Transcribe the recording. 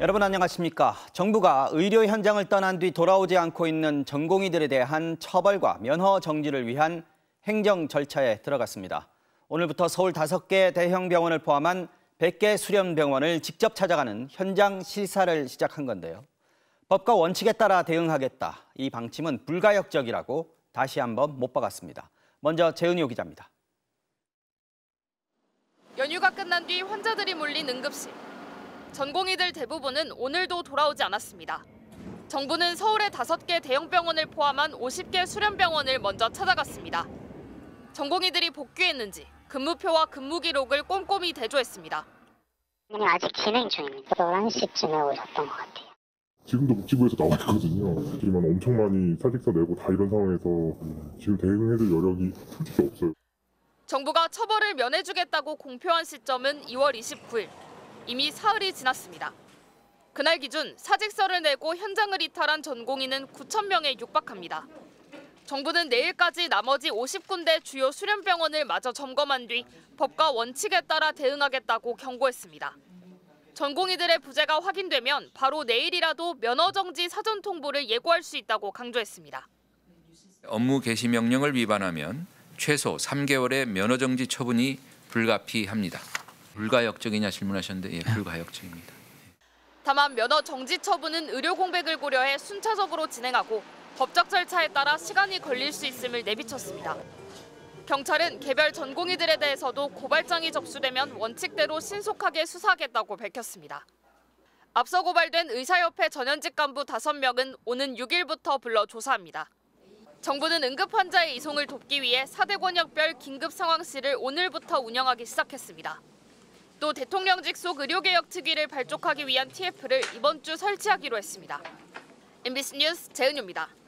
여러분 안녕하십니까? 정부가 의료 현장을 떠난 뒤 돌아오지 않고 있는 전공의들에 대한 처벌과 면허 정지를 위한 행정 절차에 들어갔습니다. 오늘부터 서울 다섯 개 대형 병원을 포함한 100개 수련 병원을 직접 찾아가는 현장 실사를 시작한 건데요. 법과 원칙에 따라 대응하겠다. 이 방침은 불가역적이라고 다시 한번 못 박았습니다. 먼저 재은이오 기자입니다. 연휴가 끝난 뒤 환자들이 몰린 응급실. 전공의들 대부분은 오늘도 돌아오지 않았습니다. 정부는 서울의 다섯 개 대형 병원을 포함한 50개 수련 병원을 먼저 찾아갔습니다. 전공의들이 복귀했는지 근무표와 근무 기록을 꼼꼼히 대조했습니다. 네, 아직 진행 중입니다. 11시쯤에 오셨던 것 같아요. 지금도 복지부에서 나와 있거든요. 하지만 엄청 많이 사직서 내고 다 이런 상황에서 지금 대응해줄 여력이 솔직히 없어요. 정부가 처벌을 면해주겠다고 공표한 시점은 2월 29일. 이미 사흘이 지났습니다. 그날 기준 사직서를 내고 현장을 이탈한 전공의는 9천 명에 육박합니다. 정부는 내일까지 나머지 50군데 주요 수련병원을 마저 점검한 뒤 법과 원칙에 따라 대응하겠다고 경고했습니다. 전공의들의 부재가 확인되면 바로 내일이라도 면허 정지 사전 통보를 예고할 수 있다고 강조했습니다. 업무 개시 명령을 위반하면 최소 3개월의 면허 정지 처분이 불가피합니다. 불가역적이냐 질문하셨는데 예, 불가역적입니다. 다만 면허 정지 처분은 의료 공백을 고려해 순차적으로 진행하고 법적 절차에 따라 시간이 걸릴 수 있음을 내비쳤습니다. 경찰은 개별 전공의들에 대해서도 고발장이 접수되면 원칙대로 신속하게 수사하겠다고 밝혔습니다. 앞서 고발된 의사협회 전현직 간부 5명은 오는 6일부터 불러 조사합니다. 정부는 응급 환자의 이송을 돕기 위해 4대 권역별 긴급 상황실을 오늘부터 운영하기 시작했습니다. 또 대통령직 속 의료개혁 특위를 발족하기 위한 TF를 이번 주 설치하기로 했습니다. MBC 뉴스 재은유입니다.